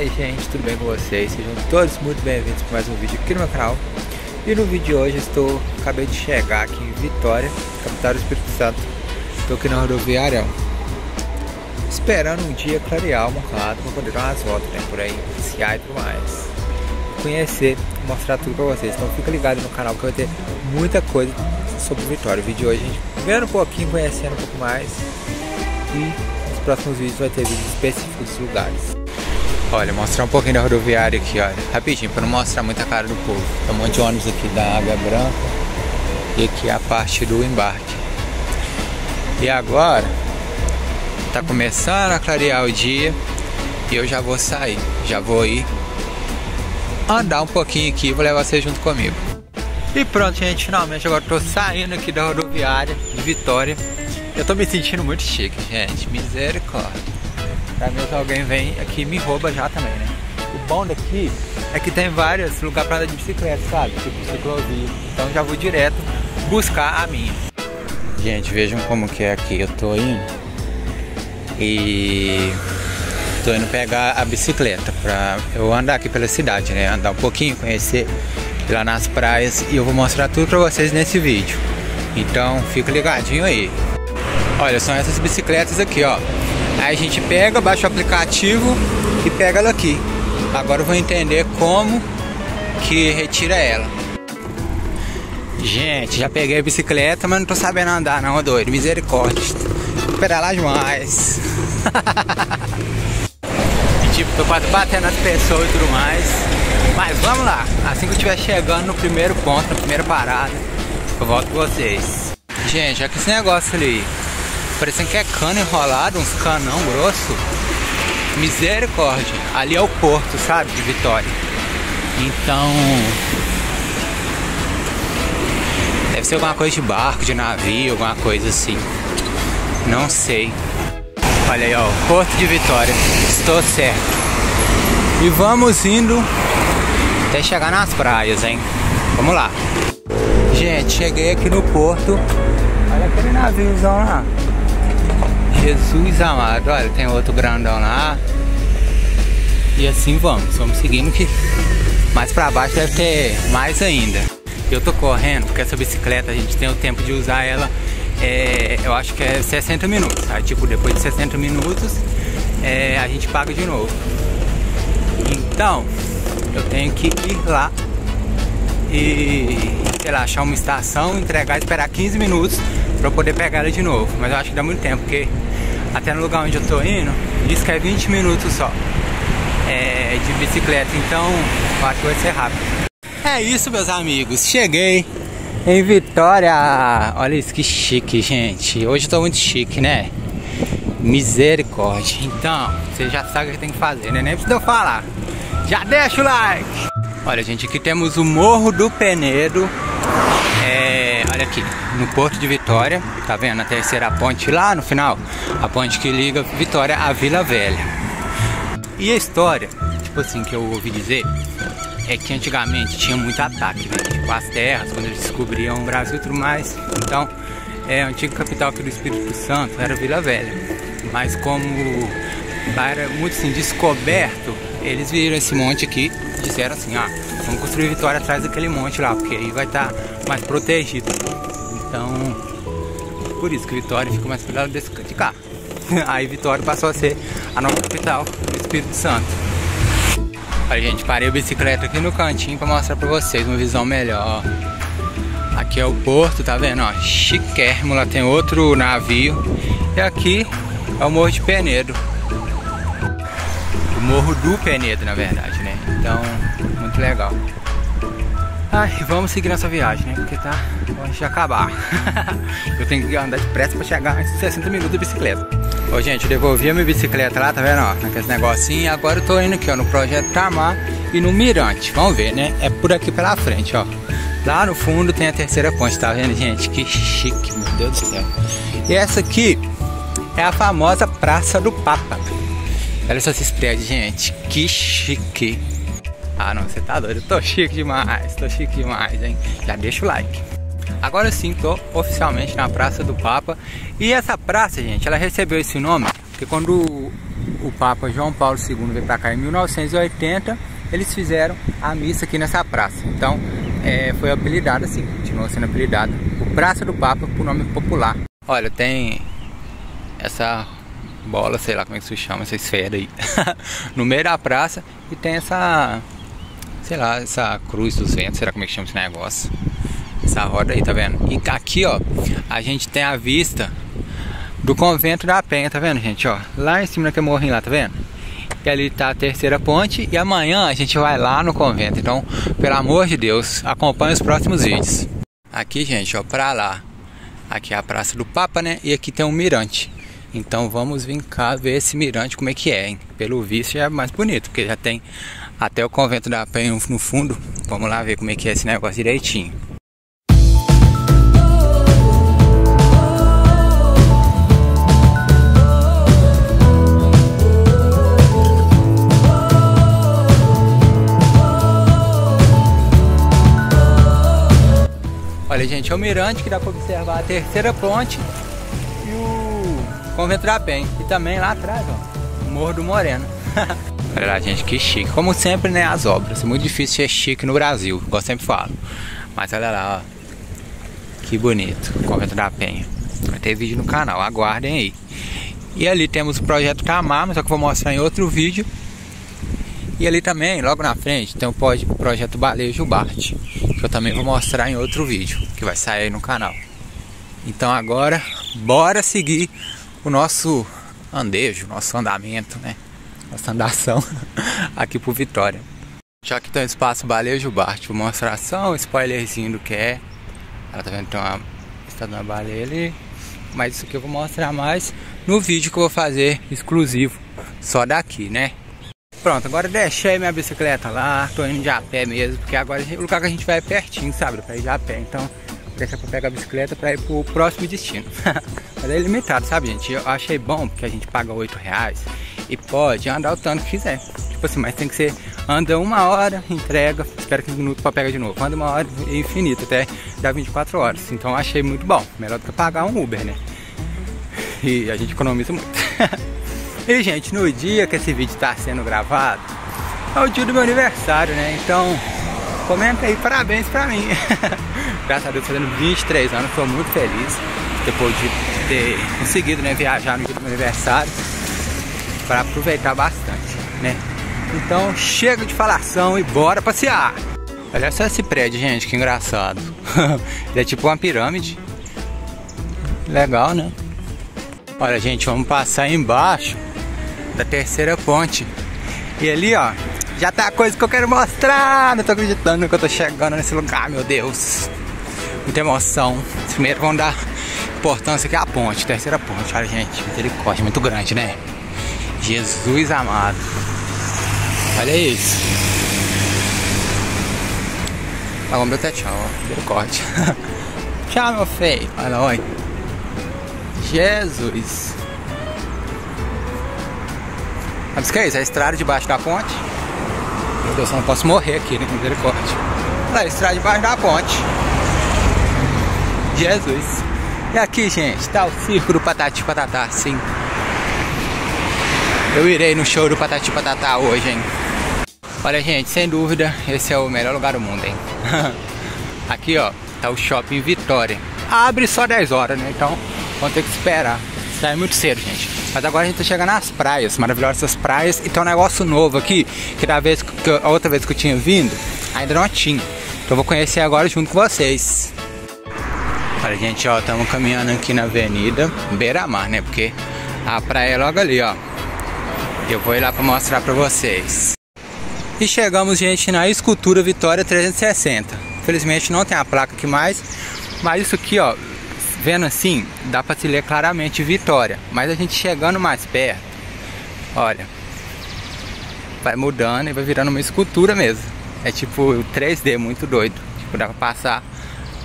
Aí gente, tudo bem com vocês? Sejam todos muito bem-vindos para mais um vídeo aqui no meu canal. E no vídeo de hoje estou, acabei de chegar aqui em Vitória, capital do Espírito Santo. Estou aqui na rodoviária Esperando um dia clarear o bocado para poder dar umas voltas né, por aí, passear e tudo mais. Conhecer, mostrar tudo para vocês. Então fica ligado no canal que vai ter muita coisa sobre Vitória. O vídeo de hoje a gente vendo um pouquinho, conhecendo um pouco mais. E nos próximos vídeos vai ter vídeos específicos dos lugares Olha, mostrar um pouquinho da rodoviária aqui, olha. Rapidinho, para não mostrar muita cara do povo. Tem um monte de ônibus aqui da Água Branca. E aqui é a parte do embarque. E agora, tá começando a clarear o dia. E eu já vou sair. Já vou ir andar um pouquinho aqui. Vou levar vocês junto comigo. E pronto, gente. Finalmente agora tô saindo aqui da rodoviária de Vitória. Eu tô me sentindo muito chique, gente. Misericórdia. Pra mesmo alguém vem aqui e me rouba já também, né? O bom daqui é que tem vários lugares pra andar de bicicleta, sabe? Tipo ciclovia. Então já vou direto buscar a minha. Gente, vejam como que é aqui. Eu tô indo e tô indo pegar a bicicleta pra eu andar aqui pela cidade, né? Andar um pouquinho, conhecer lá nas praias e eu vou mostrar tudo pra vocês nesse vídeo. Então fica ligadinho aí. Olha, são essas bicicletas aqui, ó. Aí a gente pega, baixa o aplicativo e pega ela aqui. Agora eu vou entender como que retira ela. Gente, já peguei a bicicleta, mas não tô sabendo andar não, doido. Misericórdia. Lá demais. e, tipo, tô quase batendo as pessoas e tudo mais. Mas vamos lá. Assim que eu estiver chegando no primeiro ponto, na primeira parada, eu volto com vocês. Gente, olha que esse negócio ali. Parecendo que é cano enrolado, uns canão grosso. Misericórdia. Ali é o porto, sabe? De Vitória. Então. Deve ser alguma coisa de barco, de navio, alguma coisa assim. Não sei. Olha aí, ó. Porto de Vitória. Estou certo. E vamos indo até chegar nas praias, hein? Vamos lá. Gente, cheguei aqui no porto. Olha aquele naviozão lá. Jesus amado, olha, tem outro grandão lá. E assim vamos, vamos seguindo que mais pra baixo deve ter mais ainda. Eu tô correndo porque essa bicicleta a gente tem o tempo de usar ela, é, eu acho que é 60 minutos. Aí tipo, depois de 60 minutos é, a gente paga de novo. Então, eu tenho que ir lá e, sei lá, achar uma estação, entregar, esperar 15 minutos pra poder pegar ela de novo. Mas eu acho que dá muito tempo, porque até no lugar onde eu tô indo, diz que é 20 minutos só é, de bicicleta, então eu acho que vai ser rápido. É isso, meus amigos, cheguei em Vitória. Olha isso que chique, gente. Hoje eu tô muito chique, né? Misericórdia. Então, você já sabe o que tem que fazer, né? Nem precisa eu falar. Já deixa o like. Olha, gente, aqui temos o Morro do Penedo. É, olha aqui, no Porto de Vitória, tá vendo? A terceira ponte lá no final, a ponte que liga Vitória à Vila Velha. E a história, tipo assim, que eu ouvi dizer, é que antigamente tinha muito ataque, né? Tipo, as terras, quando eles descobriam o Brasil e tudo mais. Então, é, a antiga capital aqui do Espírito Santo era Vila Velha. Mas como era muito assim, descoberto, eles viram esse monte aqui e disseram assim, ah, vamos construir Vitória atrás daquele monte lá, porque aí vai estar tá mais protegido. Então, por isso que Vitória ficou mais cuidado desse de cá. Aí Vitória passou a ser a nova capital do Espírito Santo. Olha, gente, parei a bicicleta aqui no cantinho para mostrar para vocês uma visão melhor. Aqui é o porto, tá vendo? Ó, chiquérrimo, lá tem outro navio. E aqui é o Morro de Penedo. Morro do Penedo, na verdade, né? Então, muito legal. Ai, vamos seguir nossa viagem, né? Porque tá longe de acabar. eu tenho que andar depressa pra chegar em 60 minutos de bicicleta. Ô, gente, eu devolvi a minha bicicleta lá, tá vendo? Ó, naqueles negocinhos. E agora eu tô indo aqui, ó, no Projeto Tamar e no Mirante. Vamos ver, né? É por aqui pela frente, ó. Lá no fundo tem a terceira ponte, tá vendo, gente? Que chique, meu Deus do céu. E essa aqui é a famosa Praça do Papa. Olha só esses prédios, gente. Que chique. Ah, não, você tá doido. Eu tô chique demais, tô chique demais, hein? Já deixa o like. Agora sim, tô oficialmente na Praça do Papa. E essa praça, gente, ela recebeu esse nome porque quando o Papa João Paulo II veio para cá em 1980, eles fizeram a missa aqui nessa praça. Então é, foi apelidada assim, continuou sendo apelidada o Praça do Papa por nome popular. Olha, tem essa bola, sei lá como é que se chama, essa esfera aí, no meio da praça e tem essa, sei lá, essa cruz dos ventos, será como é que chama esse negócio? Essa roda aí, tá vendo? E aqui, ó, a gente tem a vista do convento da Penha, tá vendo, gente? Ó, lá em cima naquele morrinho lá, tá vendo? E ali tá a terceira ponte e amanhã a gente vai lá no convento. Então, pelo amor de Deus, acompanhe os próximos vídeos. Aqui, gente, ó, pra lá. Aqui é a Praça do Papa, né? E aqui tem um mirante. Então vamos vir cá ver esse mirante como é que é, hein? Pelo visto é mais bonito, porque já tem até o convento da Penha no fundo. Vamos lá ver como é que é esse negócio direitinho. Olha, gente, é o mirante que dá para observar a terceira ponte convento da Penha. E também lá atrás, ó, Morro do Moreno. Olha lá, gente, que chique. Como sempre, né, as obras. É muito difícil ser chique no Brasil, igual eu sempre falo. Mas olha lá, ó. Que bonito, o convento da Penha. Vai ter vídeo no canal, aguardem aí. E ali temos o projeto Camar, só que eu vou mostrar em outro vídeo. E ali também, logo na frente, tem o projeto Balejo Bart que eu também vou mostrar em outro vídeo que vai sair aí no canal. Então agora, bora seguir o nosso andejo, nosso andamento, né? Nossa andação aqui pro Vitória. Já que tem o espaço Balejo Bart, vou mostrar só um spoilerzinho do que é. Ela tá vendo que tem uma estátua da baleia ali. Mas isso aqui eu vou mostrar mais no vídeo que eu vou fazer exclusivo só daqui, né? Pronto, agora deixei minha bicicleta lá, tô indo de a pé mesmo, porque agora o lugar que a gente vai é pertinho, sabe? Pra ir de a pé, então deixa pra pegar a bicicleta pra ir pro próximo destino. Mas é limitado, sabe, gente? Eu achei bom porque a gente paga 8 reais e pode andar o tanto que quiser. Tipo assim, mas tem que ser, anda uma hora, entrega, espera 15 minutos pra pegar de novo. Anda uma hora é infinito, até dá 24 horas. Então achei muito bom, melhor do que pagar um Uber, né? E a gente economiza muito. E gente, no dia que esse vídeo está sendo gravado, é o dia do meu aniversário, né? Então, comenta aí, parabéns pra mim. Graças a Deus, fazendo 23 anos, estou muito feliz depois de ter conseguido né, viajar no dia do meu aniversário para aproveitar bastante, né? Então, chega de falação e bora passear! Olha só esse prédio, gente, que engraçado. Ele é tipo uma pirâmide. Legal, né? Olha, gente, vamos passar embaixo da terceira ponte. E ali, ó, já tá a coisa que eu quero mostrar. Não tô acreditando que eu tô chegando nesse lugar, meu Deus. Muita emoção. Primeiro vamos dar importância aqui à ponte, terceira ponte. Olha, gente, misericórdia, muito grande, né? Jesus amado. Olha isso. Tá, vamos até tchau. Misericórdia. tchau, meu feio. Olha, olha. Jesus. Mas que é isso? É a estrada debaixo da ponte. Meu Deus, eu não posso morrer aqui, né? Misericórdia. Olha, a estrada debaixo da ponte. Jesus. E aqui, gente, tá o circo do Patati Patatá, sim. Eu irei no show do Patati Patatá hoje, hein? Olha, gente, sem dúvida, esse é o melhor lugar do mundo, hein? aqui, ó, tá o Shopping Vitória. Abre só 10 horas, né? Então, vamos ter que esperar. Sai muito cedo, gente. Mas agora a gente tá chegando nas praias, maravilhosas praias. E tem um negócio novo aqui, que da vez que a outra vez que eu tinha vindo, ainda não tinha. Então eu vou conhecer agora junto com vocês. Olha, gente, ó, estamos caminhando aqui na avenida Beira-Mar, né? Porque a praia é logo ali, ó. Eu vou ir lá para mostrar para vocês. E chegamos, gente, na escultura Vitória 360. Infelizmente não tem a placa aqui mais, mas isso aqui, ó, vendo assim, dá para se ler claramente Vitória. Mas a gente chegando mais perto, olha, vai mudando e vai virando uma escultura mesmo. É tipo 3D, muito doido. Tipo, dá pra passar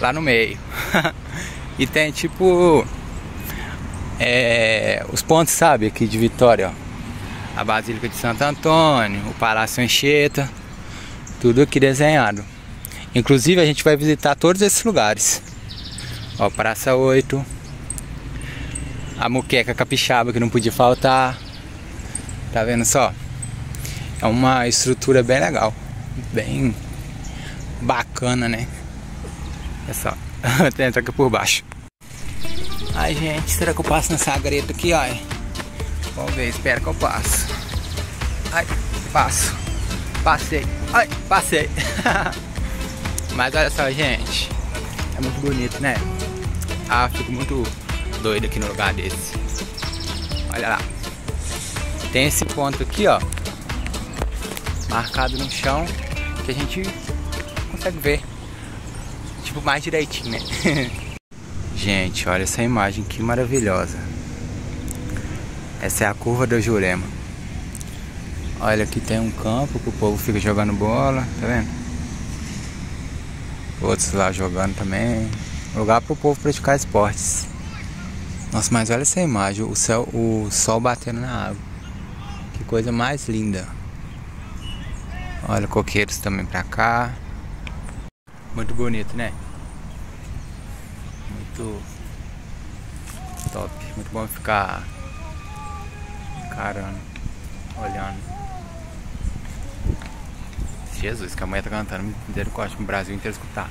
lá no meio. e tem tipo é, os pontos, sabe, aqui de Vitória, ó. A Basílica de Santo Antônio, o Palácio Anchieta, tudo aqui desenhado. Inclusive a gente vai visitar todos esses lugares. Ó, Praça 8. A muqueca capixaba que não podia faltar. Tá vendo só? É uma estrutura bem legal. Bem bacana, né? É só. Tem aqui por baixo. Ai, gente, será que eu passo nessa greta aqui, ó? Vamos ver, espera que eu passo. Ai, passo. Passei. Ai, passei. Mas olha só, gente. É muito bonito, né? Ah, fico muito doido aqui no lugar desse. Olha lá. Tem esse ponto aqui, ó. Marcado no chão. Que a gente consegue ver. Tipo, mais direitinho, né? gente, olha essa imagem que maravilhosa. Essa é a curva da Jurema. Olha, aqui tem um campo que o povo fica jogando bola, tá vendo? Outros lá jogando também. Lugar para o povo praticar esportes. Nossa, mas olha essa imagem, o céu, o sol batendo na água. Que coisa mais linda. Olha coqueiros também pra cá. Muito bonito, né? Muito top. Muito bom ficar carando, olhando. Jesus, que a mulher tá cantando misericórdia o Brasil inteiro escutar.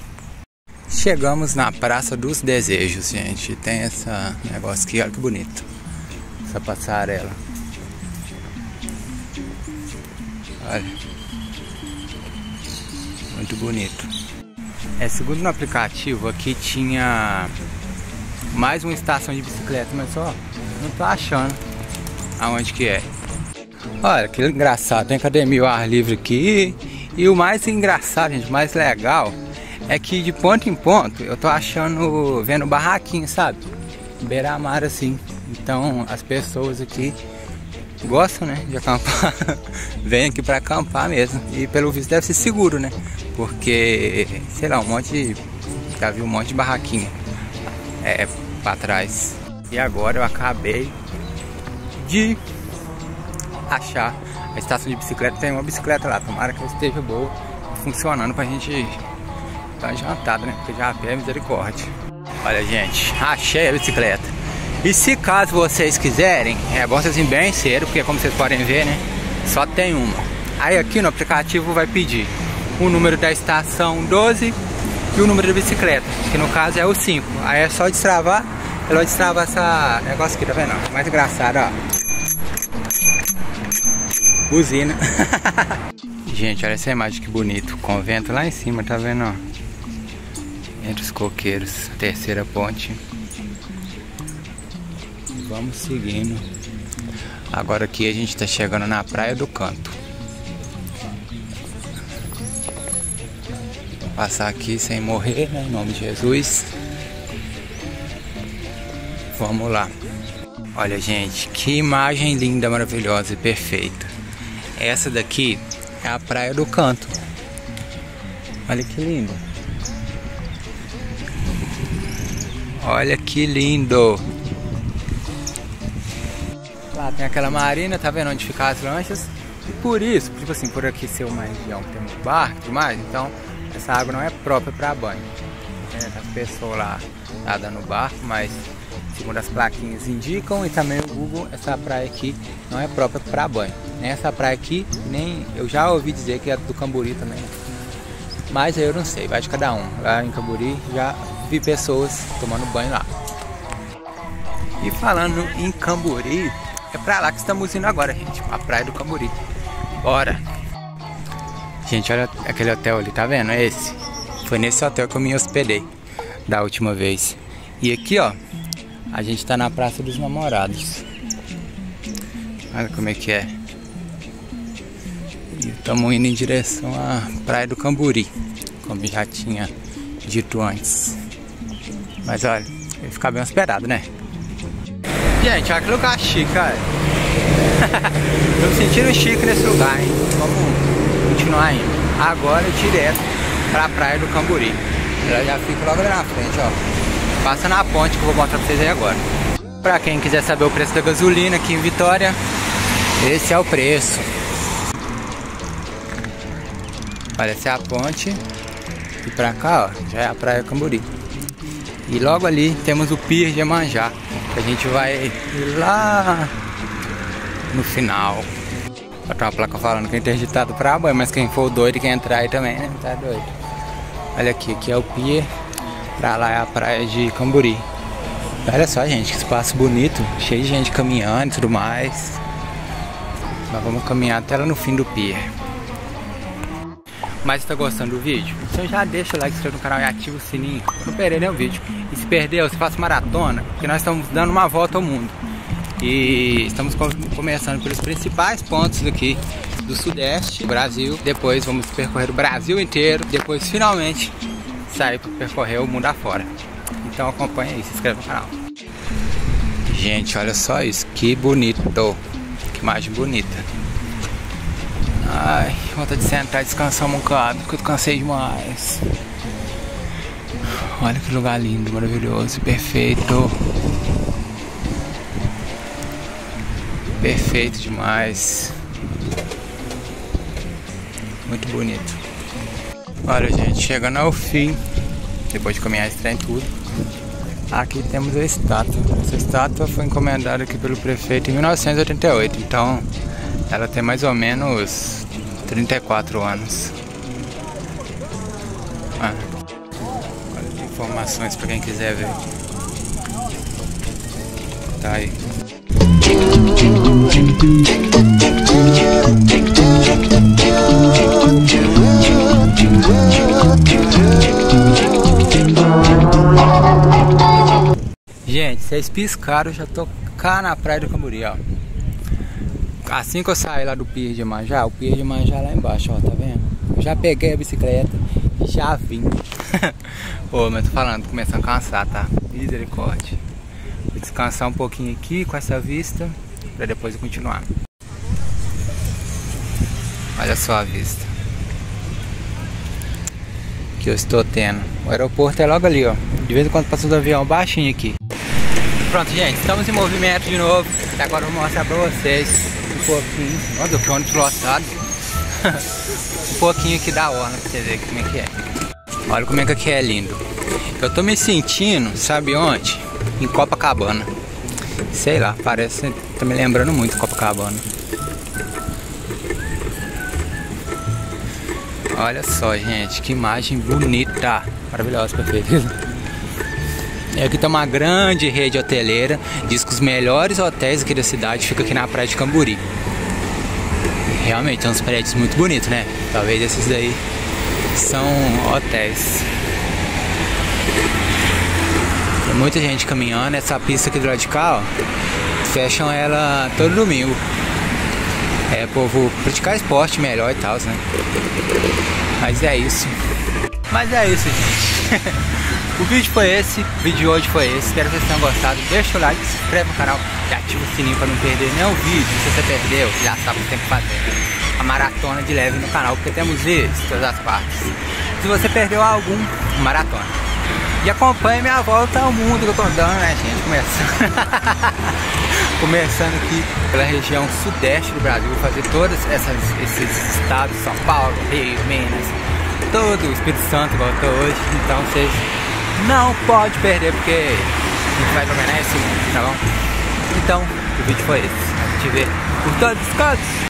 Chegamos na Praça dos Desejos, gente. Tem essa negócio aqui, olha que bonito. Essa passarela. Olha. Muito bonito. É, segundo no aplicativo, aqui tinha mais uma estação de bicicleta, mas só não tô achando aonde que é. Olha, que engraçado, tem academia ao ar livre aqui. E o mais engraçado, gente, mais legal é que de ponto em ponto eu tô achando, vendo barraquinho, sabe? Beira-mar assim. Então as pessoas aqui gostam, né, de acampar. Vêm aqui para acampar mesmo. E pelo visto deve ser seguro, né? Porque, sei lá, um monte de. Já vi um monte de barraquinha é, para trás. E agora eu acabei de achar a estação de bicicleta. Tem uma bicicleta lá, tomara que ela esteja boa, funcionando pra gente tá adiantado, né? Porque já a é misericórdia. Olha, gente, achei a bicicleta. E se caso vocês quiserem, é bom vocês virem bem cedo, porque como vocês podem ver, né? Só tem uma. Aí aqui no aplicativo vai pedir o número da estação 12 e o número da bicicleta, que no caso é o 5. Aí é só destravar, ela vai destravar essa negócio aqui, tá vendo? Mais engraçado, ó. Buzina. Gente, olha essa imagem que bonito. Convento lá em cima, tá vendo, ó? entre os coqueiros, terceira ponte. Vamos seguindo. Agora aqui a gente está chegando na Praia do Canto. Vou passar aqui sem morrer, né? Em nome de Jesus. Vamos lá. Olha, gente, que imagem linda, maravilhosa e perfeita. Essa daqui é a Praia do Canto. Olha que lindo. Olha que lindo. Tem aquela marina, tá vendo onde ficam as lanchas? E por isso, tipo assim, por aqui ser uma região que tem muito barco e demais, então essa água não é própria para banho. É, as pessoas lá nadando no barco, mas segundo as plaquinhas indicam e também o Google, essa praia aqui não é própria para banho. Nem essa praia aqui, nem eu já ouvi dizer que é do Camburi também. Mas eu não sei, vai de cada um. Lá em Camburi já vi pessoas tomando banho lá. E falando em Camburi, é pra lá que estamos indo agora, gente. A praia do Camburi. Bora! Gente, olha aquele hotel ali, tá vendo? É esse. Foi nesse hotel que eu me hospedei da última vez. E aqui, ó, a gente tá na Praça dos Namorados. Olha como é que é. Estamos indo em direção à Praia do Camburi, como já tinha dito antes. Mas olha, ele ficar bem hospedado, né? Gente, olha que lugar chique, cara. Tô me sentindo chique nesse lugar, hein? Vamos continuar indo. Agora direto pra praia do Camburi. Ela já fica logo ali na frente, ó. Passa na ponte que eu vou mostrar pra vocês aí agora. Pra quem quiser saber o preço da gasolina aqui em Vitória, esse é o preço. É a ponte. E pra cá, ó, já é a praia Camburi. E logo ali temos o Pier de Manjá. Que a gente vai lá no final. Tem uma placa falando que é interditado pra banho, mas quem for doido quem entrar aí também, né? Tá doido. Olha aqui, aqui é o pier. Pra lá é a praia de Camburi. Olha só, gente, que espaço bonito. Cheio de gente caminhando e tudo mais. Nós vamos caminhar até lá no fim do pier. Mas está gostando do vídeo? Então já deixa o like, se inscreve no canal e ativa o sininho para não perder nenhum vídeo. E se perdeu, você faça maratona, porque nós estamos dando uma volta ao mundo. E estamos começando pelos principais pontos aqui do sudeste do Brasil. Depois vamos percorrer o Brasil inteiro. Depois finalmente sair para percorrer o mundo afora. Então acompanha aí, se inscreve no canal. Gente, olha só isso, que bonito. Que imagem bonita. Ai, vontade de sentar e descansar um bocado, porque eu cansei demais. Olha que lugar lindo, maravilhoso, perfeito. Perfeito demais. Muito bonito. Olha, gente, chegando ao fim, depois de caminhar esse trem tudo, aqui temos a estátua. Essa estátua foi encomendada aqui pelo prefeito em 1988, então ela tem mais ou menos 34 anos. Ah, informações para quem quiser ver. Tá aí. Gente, vocês piscaram, já tô cá na praia do Camburi, ó. Assim que eu saí lá do Pier de Manjá, o Pier de Manjá lá embaixo, ó, tá vendo? Eu já peguei a bicicleta e já vim. Pô, mas tô falando, tô começando a cansar, tá? Misericórdia. Vou descansar um pouquinho aqui com essa vista, pra depois eu continuar. Olha só a vista. Que eu estou tendo. O aeroporto é logo ali, ó. De vez em quando passa um avião baixinho aqui. Pronto, gente, estamos em movimento de novo. Agora eu vou mostrar pra vocês um pouquinho. Olha que ônibus lotado. um pouquinho aqui da orla pra você ver como é que é. Olha como é que aqui é lindo. Eu tô me sentindo, sabe onde? Em Copacabana. Sei lá, parece. Tá me lembrando muito Copacabana. Olha só, gente, que imagem bonita. Maravilhosa, perfeita. E aqui tem uma grande rede hoteleira, diz que os melhores hotéis aqui da cidade ficam aqui na praia de Camburi. Realmente, são uns prédios muito bonitos, né? Talvez esses daí são hotéis. Tem muita gente caminhando, essa pista aqui do lado de cá, ó, fecham ela todo domingo. É, povo praticar esporte melhor e tal, né? Mas é isso. Mas é isso, gente. o vídeo foi esse, o vídeo de hoje foi esse. Espero que vocês tenham gostado. Deixa o like, se inscreve no canal e ativa o sininho para não perder nenhum vídeo. Se você perdeu, já sabe o que tem que fazer. A maratona de leve no canal, porque temos todas as partes. Se você perdeu algum, maratona. E acompanhe minha volta ao mundo que eu tô dando, né, gente? Começando. Começando aqui pela região sudeste do Brasil, fazer todos esses estados, São Paulo, Rio, Minas, todo o Espírito Santo igual eu hoje. Então vocês não pode perder porque a gente vai dominar esse mundo, tá bom? Então, o vídeo foi esse. A gente vê por todos os cantos.